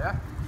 Yeah?